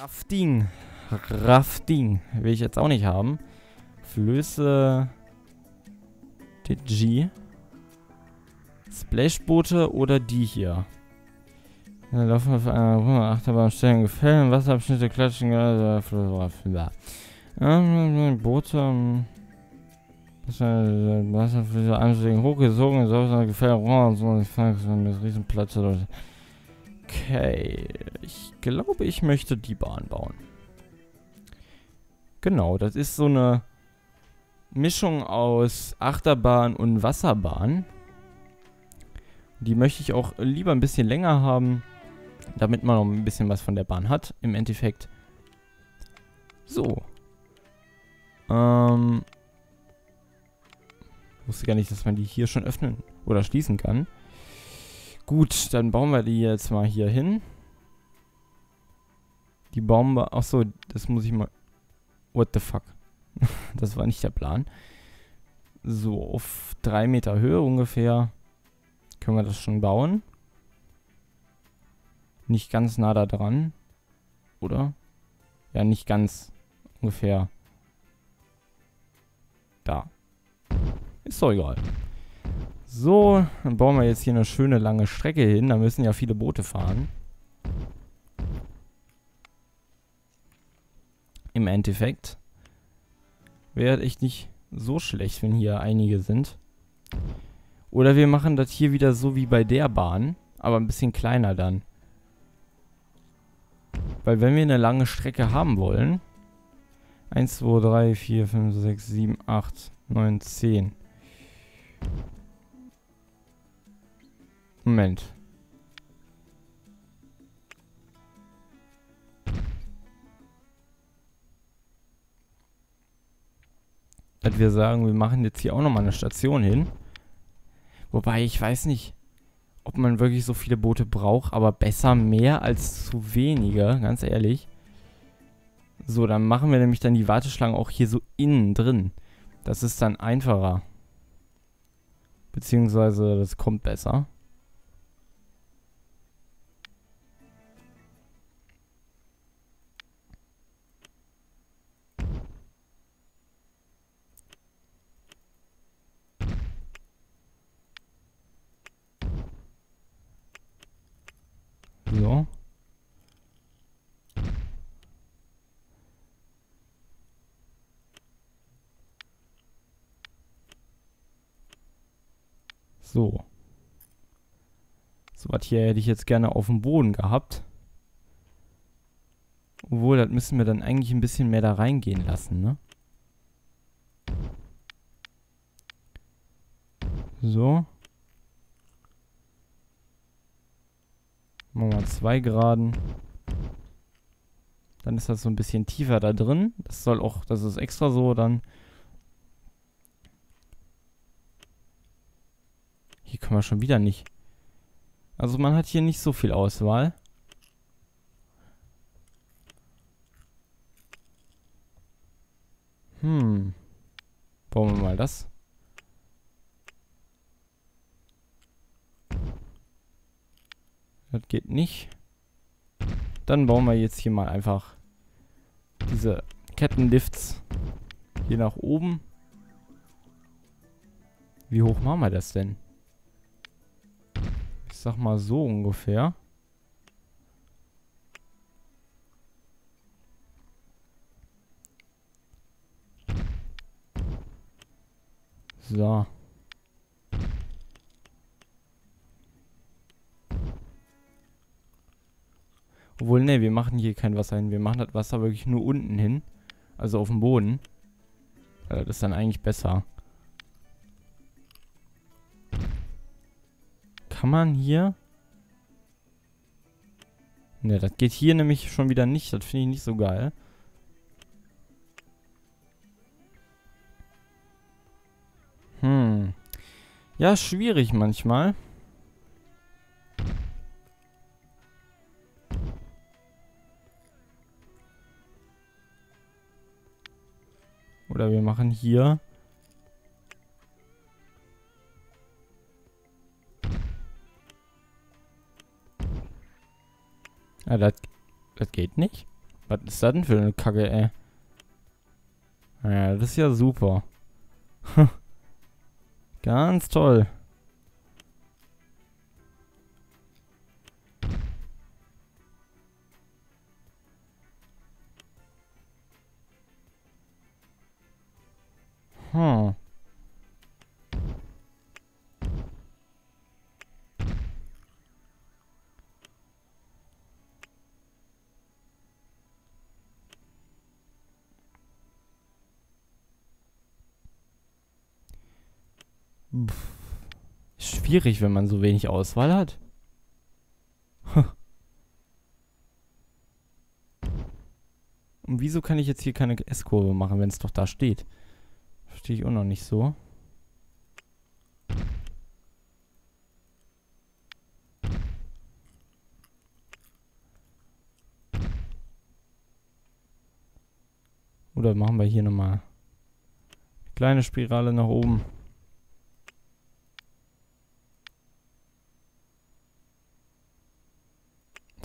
Rafting. Rafting. Will ich jetzt auch nicht haben. Flöße. DG. Splashboote oder die hier. Dann laufen wir auf einer Achterbahn stellen Gefällen, Wasserabschnitte klatschen, äh, ähm, Boote, ähm, Wasserflüsse ansteigen, hochgesogen, so Gefälle, und so, ich fange mit Riesenplatze, Leute. Okay, ich glaube, ich möchte die Bahn bauen. Genau, das ist so eine Mischung aus Achterbahn und Wasserbahn. Die möchte ich auch lieber ein bisschen länger haben, damit man noch ein bisschen was von der Bahn hat, im Endeffekt. So. Ähm. Wusste gar nicht, dass man die hier schon öffnen oder schließen kann. Gut, dann bauen wir die jetzt mal hier hin. Die wir... Achso, das muss ich mal... What the fuck? das war nicht der Plan. So, auf drei Meter Höhe ungefähr können wir das schon bauen. Nicht ganz nah da dran. Oder? Ja, nicht ganz. Ungefähr. Da. Ist doch egal. So, dann bauen wir jetzt hier eine schöne lange Strecke hin. Da müssen ja viele Boote fahren. Im Endeffekt. Wäre echt nicht so schlecht, wenn hier einige sind. Oder wir machen das hier wieder so wie bei der Bahn, aber ein bisschen kleiner dann. Weil wenn wir eine lange Strecke haben wollen... 1, 2, 3, 4, 5, 6, 7, 8, 9, 10. Moment. Dass wir sagen, wir machen jetzt hier auch nochmal eine Station hin. Wobei, ich weiß nicht, ob man wirklich so viele Boote braucht, aber besser mehr als zu wenige, ganz ehrlich. So, dann machen wir nämlich dann die Warteschlange auch hier so innen drin. Das ist dann einfacher. Beziehungsweise, das kommt besser. So. So was hier hätte ich jetzt gerne auf dem Boden gehabt. Obwohl, das müssen wir dann eigentlich ein bisschen mehr da reingehen lassen, ne? So. Machen wir zwei Graden. Dann ist das so ein bisschen tiefer da drin. Das soll auch, das ist extra so dann. Können wir schon wieder nicht. Also man hat hier nicht so viel Auswahl. Hm. Bauen wir mal das. Das geht nicht. Dann bauen wir jetzt hier mal einfach diese Kettenlifts hier nach oben. Wie hoch machen wir das denn? Sag mal so ungefähr. So. Obwohl, ne, wir machen hier kein Wasser hin. Wir machen das Wasser wirklich nur unten hin. Also auf dem Boden. Das ist dann eigentlich besser. Kann man hier... Ne, das geht hier nämlich schon wieder nicht. Das finde ich nicht so geil. Hm. Ja, schwierig manchmal. Oder wir machen hier. Ja, das Das geht nicht? Was ist das denn für eine Kacke, ey? Naja, das ist ja super. Ganz toll. Pff. Schwierig, wenn man so wenig Auswahl hat. Und wieso kann ich jetzt hier keine S-Kurve machen, wenn es doch da steht? Verstehe ich auch noch nicht so. Oder machen wir hier nochmal eine kleine Spirale nach oben.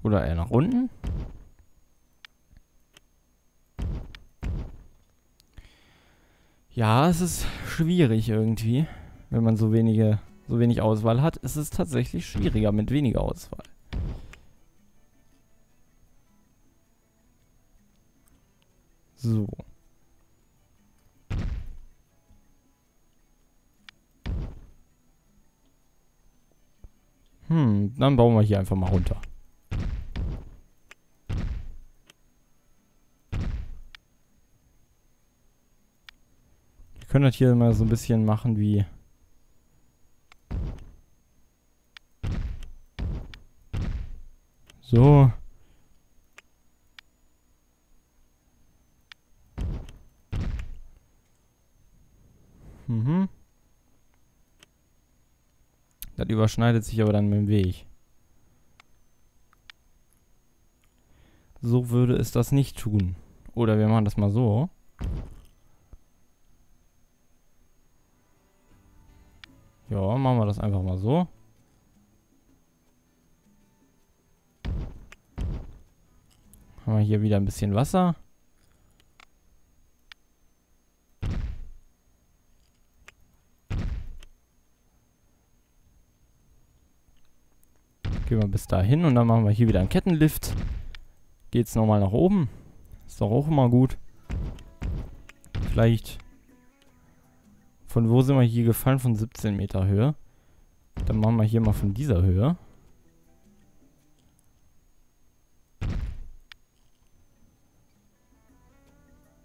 Oder eher nach unten. Ja, es ist schwierig irgendwie, wenn man so wenige, so wenig Auswahl hat. Es ist tatsächlich schwieriger mit weniger Auswahl. So. Hm, dann bauen wir hier einfach mal runter. Können das hier mal so ein bisschen machen wie... So. Mhm. Das überschneidet sich aber dann mit dem Weg. So würde es das nicht tun. Oder wir machen das mal so. Ja, machen wir das einfach mal so. Haben wir hier wieder ein bisschen Wasser. Gehen wir bis dahin und dann machen wir hier wieder einen Kettenlift. Geht's nochmal nach oben. Ist doch auch immer gut. Vielleicht von wo sind wir hier gefallen? Von 17 Meter Höhe. Dann machen wir hier mal von dieser Höhe.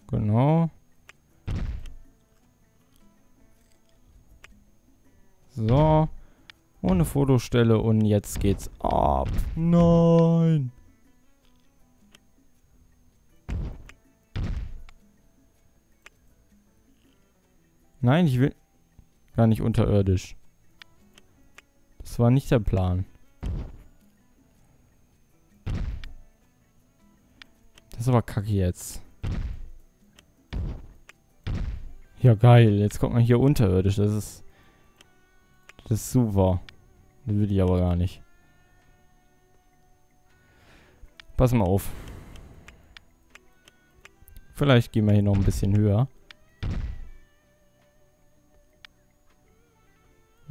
Genau. So. Ohne Fotostelle und jetzt geht's ab. Nein. Nein, ich will gar nicht unterirdisch. Das war nicht der Plan. Das ist aber kacke jetzt. Ja, geil. Jetzt kommt man hier unterirdisch. Das ist... Das ist super. Das will ich aber gar nicht. Pass mal auf. Vielleicht gehen wir hier noch ein bisschen höher.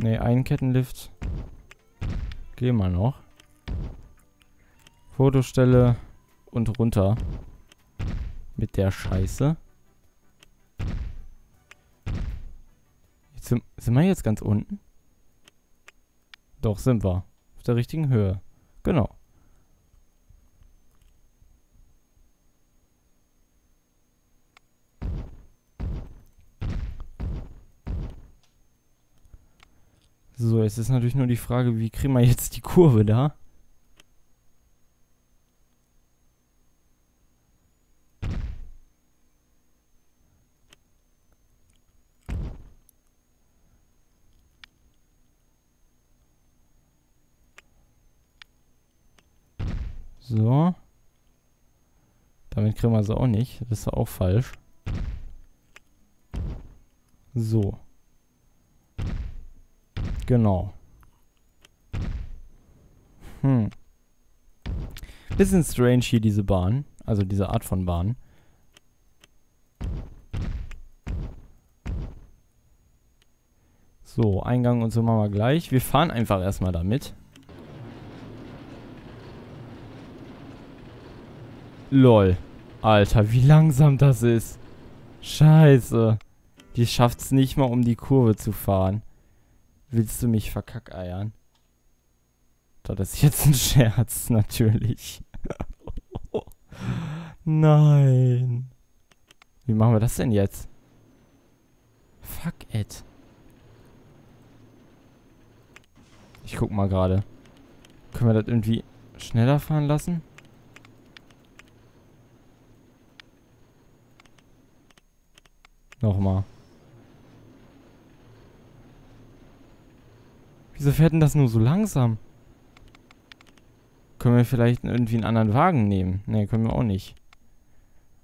Ne, ein Kettenlift. Geh mal noch. Fotostelle und runter. Mit der Scheiße. Jetzt sind, sind wir jetzt ganz unten? Doch, sind wir. Auf der richtigen Höhe. Genau. So, jetzt ist natürlich nur die Frage, wie kriegen wir jetzt die Kurve da? So. Damit kriegen wir sie auch nicht. Das ist auch falsch. So. Genau. Hm. Bisschen strange hier diese Bahn. Also diese Art von Bahn. So, Eingang und so machen wir gleich. Wir fahren einfach erstmal damit. Lol. Alter, wie langsam das ist. Scheiße. Die schafft's nicht mal, um die Kurve zu fahren. Willst du mich verkackeiern? Das ist jetzt ein Scherz, natürlich. Nein. Wie machen wir das denn jetzt? Fuck it. Ich guck mal gerade. Können wir das irgendwie schneller fahren lassen? Nochmal. Wieso fährt denn das nur so langsam? Können wir vielleicht irgendwie einen anderen Wagen nehmen? Ne, können wir auch nicht.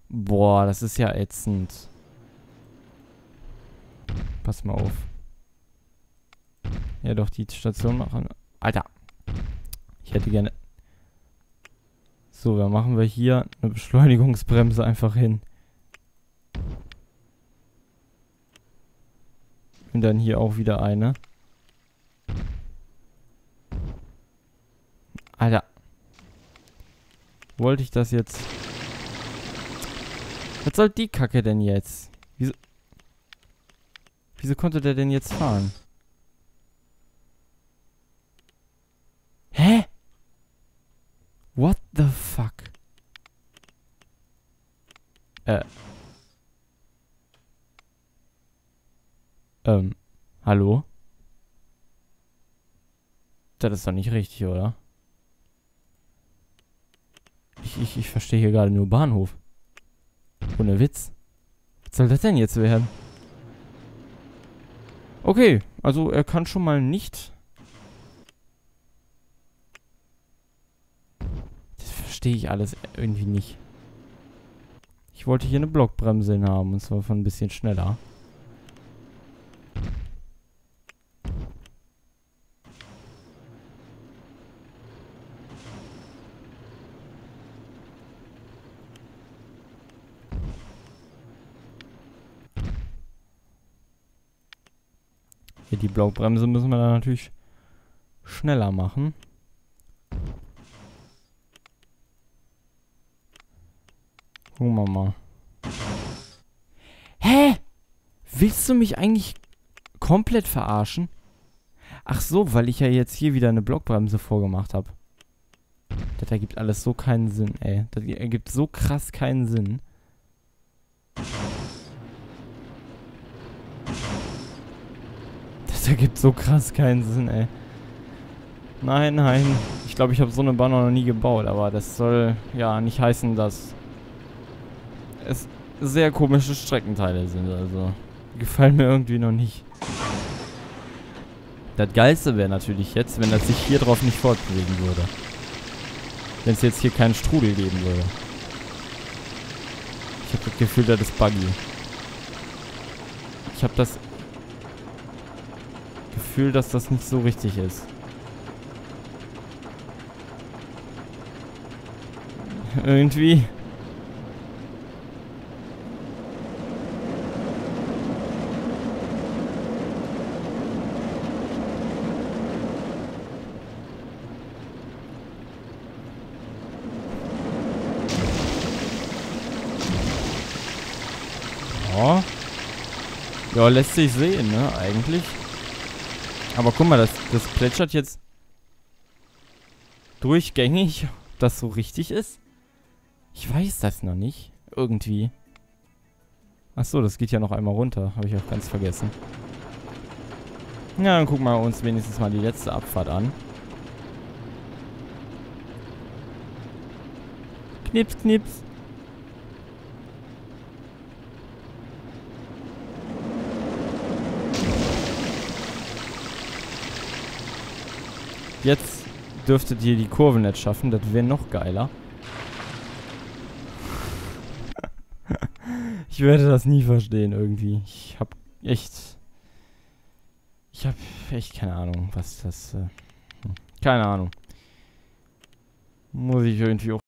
Boah, das ist ja ätzend. Pass mal auf. Ja, doch, die Station machen. Alter. Ich hätte gerne... So, dann machen wir hier eine Beschleunigungsbremse einfach hin. Und dann hier auch wieder eine. Alter. Wollte ich das jetzt... Was soll die Kacke denn jetzt? Wieso... Wieso konnte der denn jetzt fahren? Hä? What the fuck? Äh... Ähm, hallo? Das ist doch nicht richtig, oder? Ich, ich, verstehe hier gerade nur Bahnhof. Ohne Witz. Was soll das denn jetzt werden? Okay, also er kann schon mal nicht... Das verstehe ich alles irgendwie nicht. Ich wollte hier eine Blockbremse haben, und zwar von ein bisschen schneller. Blockbremse müssen wir dann natürlich schneller machen. Gucken wir mal. Hä? Willst du mich eigentlich komplett verarschen? Ach so, weil ich ja jetzt hier wieder eine Blockbremse vorgemacht habe. Das ergibt alles so keinen Sinn, ey. Das ergibt so krass keinen Sinn. Das ergibt so krass keinen Sinn, ey. Nein, nein. Ich glaube, ich habe so eine Bahn noch nie gebaut, aber das soll ja nicht heißen, dass es sehr komische Streckenteile sind. Also, gefallen mir irgendwie noch nicht. Das Geilste wäre natürlich jetzt, wenn das sich hier drauf nicht fortbewegen würde. Wenn es jetzt hier keinen Strudel geben würde. Ich habe das Gefühl, das ist buggy. Ich habe das Gefühl, dass das nicht so richtig ist. Irgendwie. Ja. Lässt sich sehen, ne, eigentlich. Aber guck mal, das, das plätschert jetzt durchgängig, ob das so richtig ist. Ich weiß das noch nicht. Irgendwie. Achso, das geht ja noch einmal runter. Habe ich auch ganz vergessen. Ja, dann gucken wir uns wenigstens mal die letzte Abfahrt an. Knips, knips. Jetzt dürftet ihr die Kurve nicht schaffen. Das wäre noch geiler. ich werde das nie verstehen irgendwie. Ich hab echt... Ich hab echt keine Ahnung, was das... Äh, keine Ahnung. Muss ich irgendwie auch